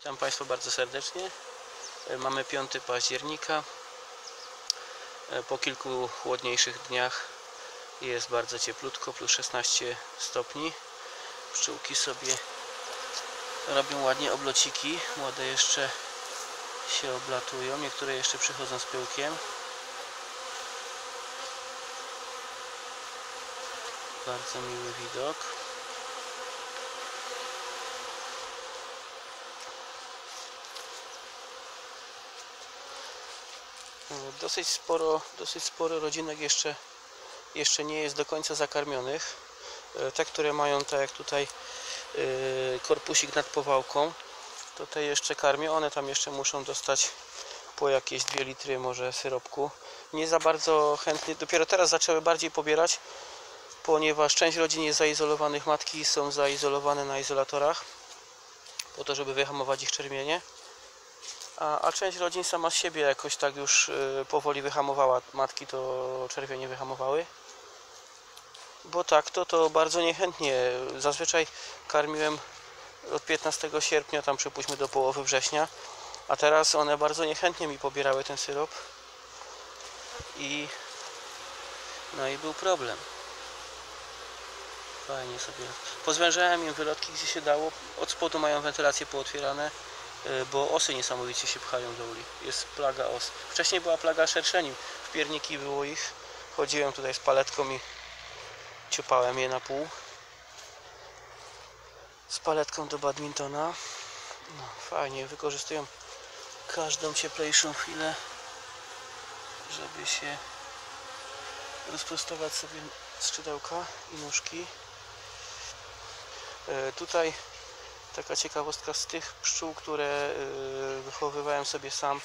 Witam Państwa bardzo serdecznie. E, Mamy 5 października. E, Po kilku chłodniejszych dniach jest bardzo cieplutko, plus 16 stopni. Pszczółki sobie robią ładnie oblociki. Młode jeszcze się oblatują, niektóre jeszcze przychodzą z pyłkiem. Bardzo miły widok. Dosyć sporo, dosyć sporo rodzinek jeszcze, jeszcze nie jest do końca zakarmionych. E, Te, które mają tak jak tutaj e, korpusik nad powałką, to te jeszcze karmię. One tam jeszcze muszą dostać po jakieś 2 litry może syropku. Nie za bardzo chętnie, dopiero teraz zaczęły bardziej pobierać, ponieważ część rodzin jest zaizolowanych, matki są zaizolowane na izolatorach po to, żeby wyhamować ich czerwienie a, a część rodzin sama z siebie jakoś tak już y, powoli wyhamowała. Matki to czerwienie wyhamowały. Bo tak, to to bardzo niechętnie. Zazwyczaj karmiłem od 15 sierpnia, tam przypuśćmy do połowy września, a teraz one bardzo niechętnie mi pobierały ten syrop. I no i był problem. Fajnie sobie. Pozwężałem im wylotki gdzie się dało. Od spodu mają wentylacje pootwierane bo osy niesamowicie się pchają do uli. Jest plaga os. Wcześniej była plaga szerszeni. W pierniki było ich. Chodziłem tutaj z paletką i ciupałem je na pół. Z paletką do badmintona. No, fajnie, wykorzystują każdą cieplejszą chwilę, żeby się rozprostować sobie skrzydełka i nóżki. E, Tutaj taka ciekawostka z tych pszczół, które y, wychowywałem sobie sam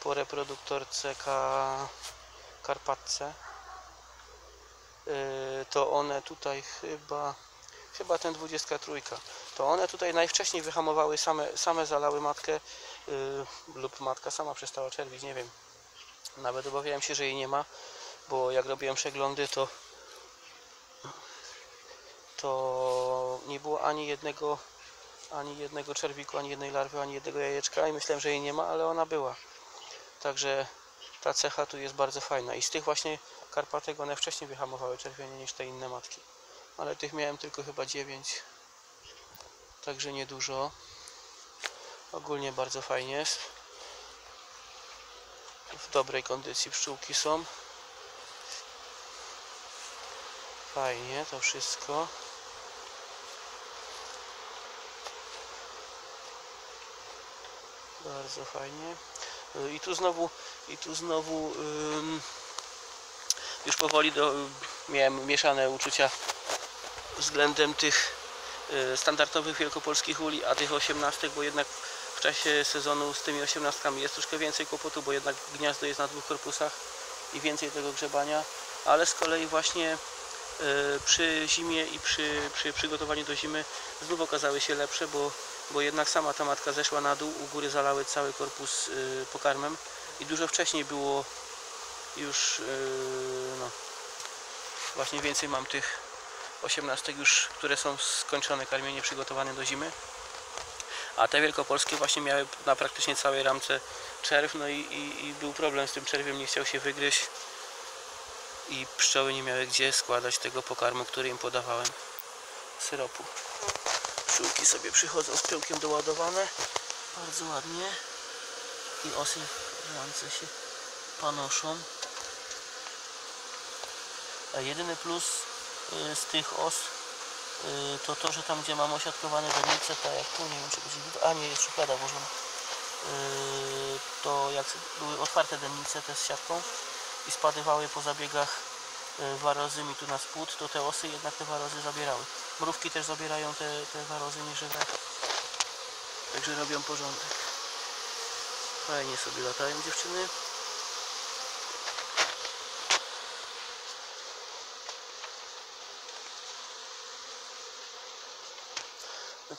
po reproduktorce Ka... Karpatce. Y, to one tutaj chyba chyba ten 23 to one tutaj najwcześniej wyhamowały same, same zalały matkę y, lub matka sama przestała czerwić, nie wiem. Nawet obawiałem się, że jej nie ma bo jak robiłem przeglądy to to nie było ani jednego ani jednego czerwiku, ani jednej larwy, ani jednego jajeczka i myślałem, że jej nie ma, ale ona była. Także ta cecha tu jest bardzo fajna i z tych właśnie karpatek one wcześniej wyhamowały czerwienie niż te inne matki. Ale tych miałem tylko chyba 9. Także niedużo. Ogólnie bardzo fajnie jest. W dobrej kondycji pszczółki są. Fajnie to wszystko. Bardzo fajnie. Y, I tu znowu, i tu znowu już powoli do, miałem mieszane uczucia względem tych y, standardowych wielkopolskich uli, a tych osiemnastek, bo jednak w czasie sezonu z tymi osiemnastkami jest troszkę więcej kłopotu, bo jednak gniazdo jest na dwóch korpusach i więcej tego grzebania, ale z kolei właśnie y, przy zimie i przy, przy przygotowaniu do zimy znów okazały się lepsze, bo bo jednak sama ta matka zeszła na dół, u góry zalały cały korpus y, pokarmem i dużo wcześniej było już y, no, właśnie więcej mam tych 18 już, które są skończone karmienie przygotowane do zimy. A te wielkopolskie właśnie miały na praktycznie całej ramce czerw no i, i, i był problem z tym czerwiem, nie chciał się wygryźć i pszczoły nie miały gdzie składać tego pokarmu, który im podawałem syropu pszczółki sobie przychodzą z pyłkiem doładowane. Bardzo ładnie. I osy ręce się panoszą. A jedyny plus y, z tych os y, to to, że tam gdzie mam osiadkowane dennice, tak jak tu, nie wiem czy będzie a nie, jest szuflada włożona. Y, to jak były otwarte dennice te z siatką i spadywały po zabiegach warozy mi tu na spód, to te osy jednak te warozy zabierały. Mrówki też zabierają te, te warozy nieżywe. Także robią porządek. Fajnie sobie latają dziewczyny.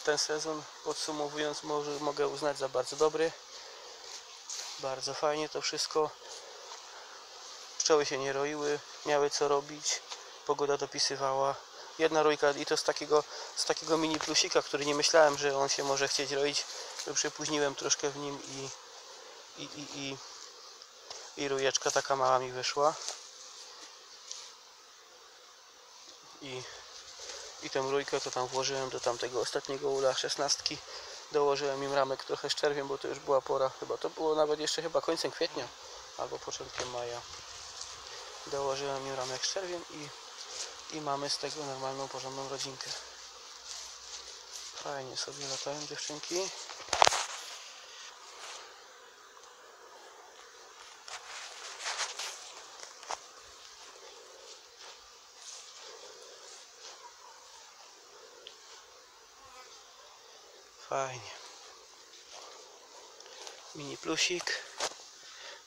Ten sezon podsumowując może, mogę uznać za bardzo dobry. Bardzo fajnie to wszystko. Pszczoły się nie roiły, miały co robić, pogoda dopisywała. Jedna rójka i to z takiego, z takiego mini plusika, który nie myślałem, że on się może chcieć roić. przypóźniłem troszkę w nim i, i, i, i, i rujeczka taka mała mi wyszła. I, i tę rójkę to tam włożyłem do tamtego ostatniego ula szesnastki. Dołożyłem im ramek trochę z czerwiem, bo to już była pora chyba. To było nawet jeszcze chyba końcem kwietnia albo początkiem maja. Dołożyłem im ramek z czerwiem i, i mamy z tego normalną, porządną rodzinkę. Fajnie sobie latają dziewczynki. Fajnie. Mini plusik.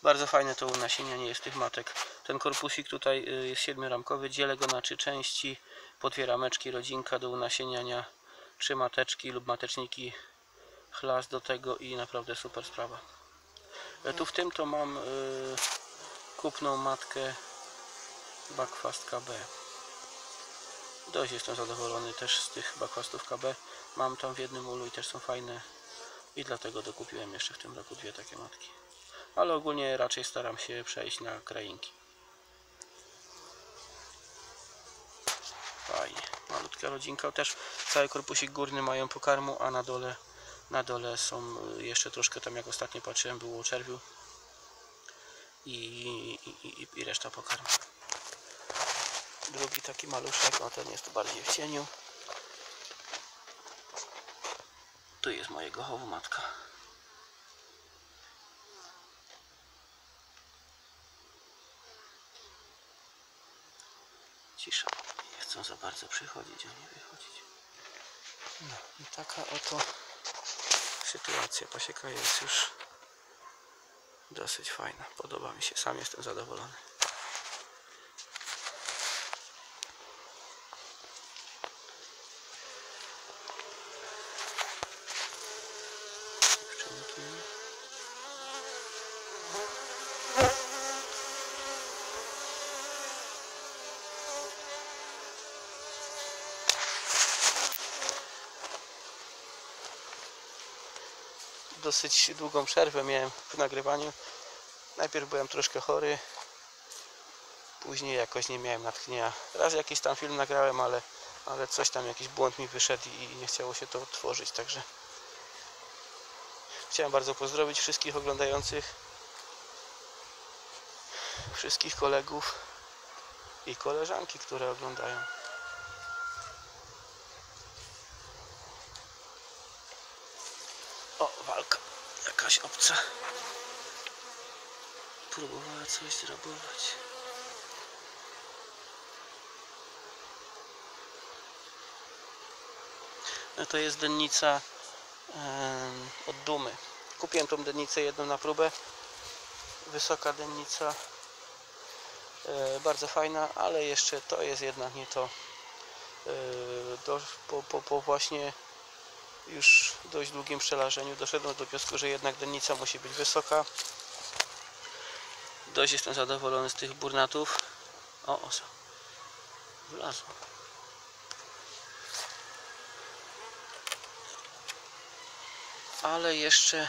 Bardzo fajne to unasienianie jest tych matek. Ten korpusik tutaj y, jest siedmioramkowy. Dzielę go na trzy części. Po dwie rameczki rodzinka do unasieniania. Trzy mateczki lub mateczniki. Chlas do tego i naprawdę super sprawa. E, Tu w tym to mam y, kupną matkę Buckfast KB. Dość jestem zadowolony też z tych bakwastów KB. Mam tam w jednym ulu i też są fajne. I dlatego dokupiłem jeszcze w tym roku dwie takie matki. Ale ogólnie raczej staram się przejść na krainki. Fajnie. Malutka rodzinka. Też cały korpusik górny mają pokarmu, a na dole na dole są y, jeszcze troszkę tam jak ostatnio patrzyłem było czerwiu i, i, i, i reszta pokarmu. Drugi taki maluszek, o ten jest bardziej w cieniu. Tu jest mojego chowu matka. Cisza. Nie chcą za bardzo przychodzić, ani wychodzić. No i taka oto sytuacja. Pasieka jest już dosyć fajna. Podoba mi się. Sam jestem zadowolony. Dziewczynki. Dosyć długą przerwę miałem w nagrywaniu. Najpierw byłem troszkę chory. Później jakoś nie miałem natchnienia. Raz jakiś tam film nagrałem, ale, ale coś tam, jakiś błąd mi wyszedł i nie chciało się to odtworzyć, także Chciałem bardzo pozdrowić wszystkich oglądających, wszystkich kolegów i koleżanki, które oglądają. O, walka. Jakaś obca. Próbowała coś zrabować. No to jest dennica em, od Dumy. Kupiłem tą dennicę jedną na próbę. Wysoka dennica. E, bardzo fajna, ale jeszcze to jest jednak nie to. E, do, po, po, po właśnie już dość długim przelażeniu doszedłem do wniosku, że jednak dennica musi być wysoka. Dość jestem zadowolony z tych burnatów. O, osa. Wlazło. ale jeszcze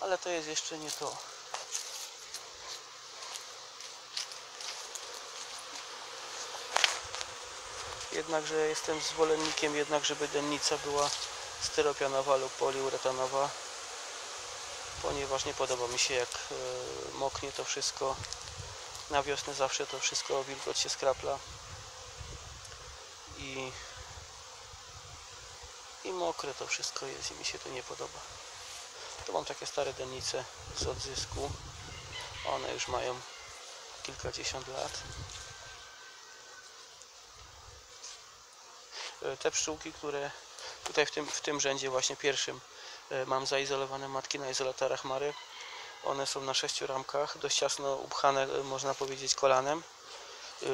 ale to jest jeszcze nie to jednakże jestem zwolennikiem jednak żeby dennica była styropianowa lub poliuretanowa ponieważ nie podoba mi się jak e, moknie to wszystko na wiosnę zawsze to wszystko wilgoć się skrapla i i mokre to wszystko jest i mi się to nie podoba. Tu mam takie stare dennice z odzysku. One już mają kilkadziesiąt lat. E, Te pszczółki, które tutaj w tym, w tym rzędzie właśnie pierwszym e, mam zaizolowane matki na izolatorach Mary. One są na sześciu ramkach, dość ciasno upchane, e, można powiedzieć, kolanem. E,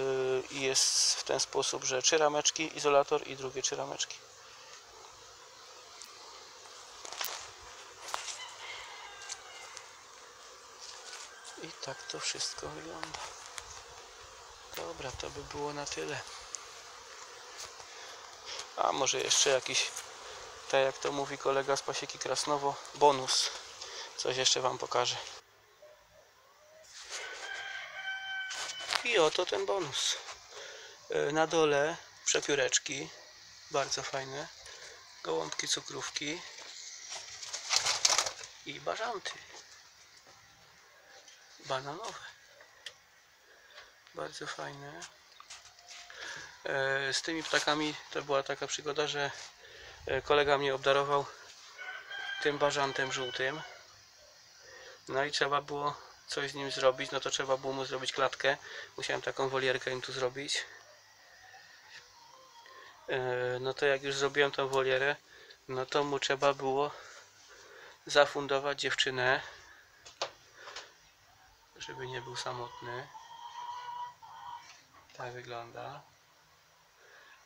I jest w ten sposób, że trzy rameczki, izolator i drugie trzy rameczki. I tak to wszystko wygląda. Dobra, to by było na tyle. A może jeszcze jakiś Tak jak to mówi kolega z pasieki Krasnowo, bonus. Coś jeszcze Wam pokażę. I oto ten bonus. E, Na dole przepióreczki, bardzo fajne. Gołąbki cukrówki i bażanty bananowe. Bardzo fajne. E, Z tymi ptakami to była taka przygoda, że e, kolega mnie obdarował tym bażantem żółtym. No i trzeba było coś z nim zrobić, no to trzeba było mu zrobić klatkę. Musiałem taką wolierkę im tu zrobić. E, No to jak już zrobiłem tą wolierę, no to mu trzeba było zafundować dziewczynę, żeby nie był samotny. Tak wygląda.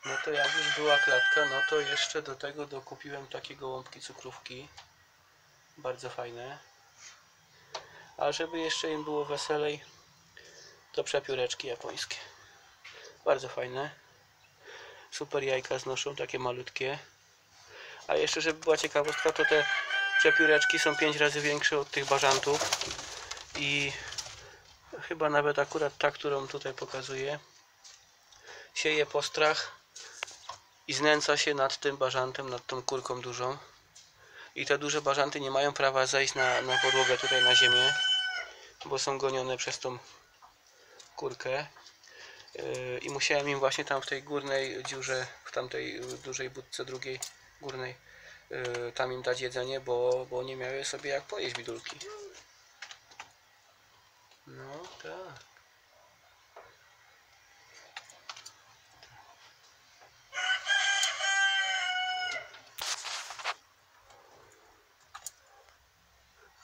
No to jak już była klatka, no to jeszcze do tego dokupiłem takie gołąbki cukrówki. Bardzo fajne. A żeby jeszcze im było weselej, to przepióreczki japońskie. Bardzo fajne. Super jajka znoszą, takie malutkie. A jeszcze, żeby była ciekawostka, to te przepióreczki są 5 razy większe od tych bażantów. I chyba nawet akurat ta, którą tutaj pokazuję, sieje postrach i znęca się nad tym bażantem, nad tą kurką dużą. I te duże bażanty nie mają prawa zejść na, na podłogę tutaj na ziemię, bo są gonione przez tą kurkę. Yy, I musiałem im właśnie tam w tej górnej dziurze, w tamtej dużej budce drugiej górnej, yy, tam im dać jedzenie, bo, bo nie miały sobie jak pojeść bidulki. No tak.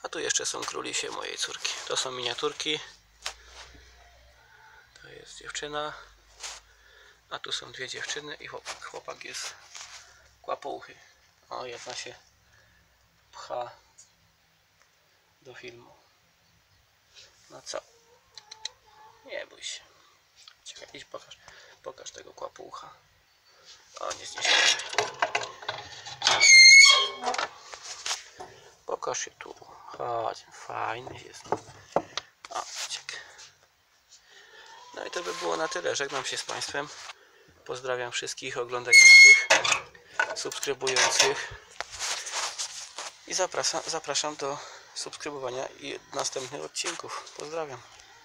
A tu jeszcze są królisie mojej córki. To są miniaturki. To jest dziewczyna. A tu są dwie dziewczyny i chłopak. Chłopak jest kłapouchy. O, jedna się pcha do filmu. No co? Nie bój się. Czekaj, idź pokaż, pokaż tego kłapoucha. O, nie zniesiemy. Pokaż się tu. Chodź, fajny jest. O, uciekł. No i to by było na tyle. Żegnam się z Państwem. Pozdrawiam wszystkich oglądających, subskrybujących i zapraszam, zapraszam do subskrybowania i następnych odcinków. Pozdrawiam.